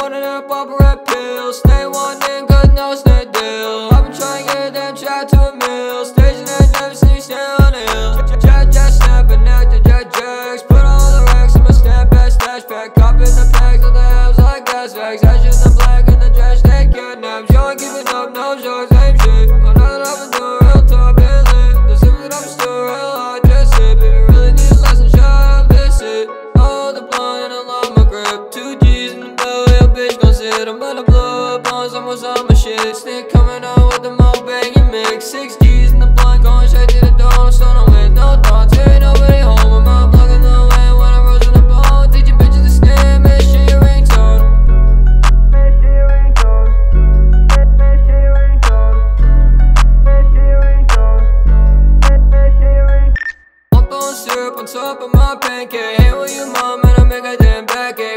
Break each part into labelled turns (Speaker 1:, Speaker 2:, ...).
Speaker 1: wanted to pop a red pills. Stay one in, good no stay deal I've been trying to get them damn chat to a meal Station that never seen me stay on hill Jet, jet, snapping at the jet jacks. Put on the racks, I'ma stash back Cop in the packs, what the hell's like gas bags. shit I'm about to blow up on almost all my shit. Stick coming out with the mo banging mix. Six G's in the blunt going straight to the door. I'm still with no thoughts, there ain't nobody home. I'm out plugging the way when I'm roasting the blow Teaching bitches to stand, make shit your ringtone Syrup on top of my pancake. Hey, will you mom? And I make a damn pancake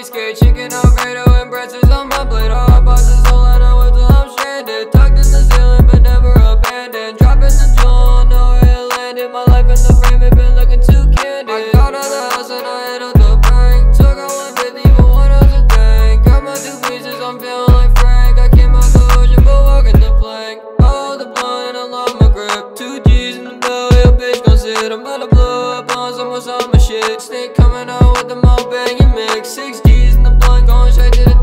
Speaker 1: be scared. Chicken Alfredo and breakfast on my plate. All bosses all I know until I'm stranded. Tucked in the ceiling but never abandoned. Dropping the jaw, no it landed My life. In the frame, it been looking too candid. I got out the house and I hit up the bank. Took out 150 but one else a thing Got my two pieces, I'm feeling like Frank. I came out the ocean but walking the plank. Oh, the blind and I lost my grip. Two G's in the belly, a bitch gon' sit. I'm about to blow up on someone's on my shit. Stay coming out with the mouth banging mix 6Gs in the blunt going straight to the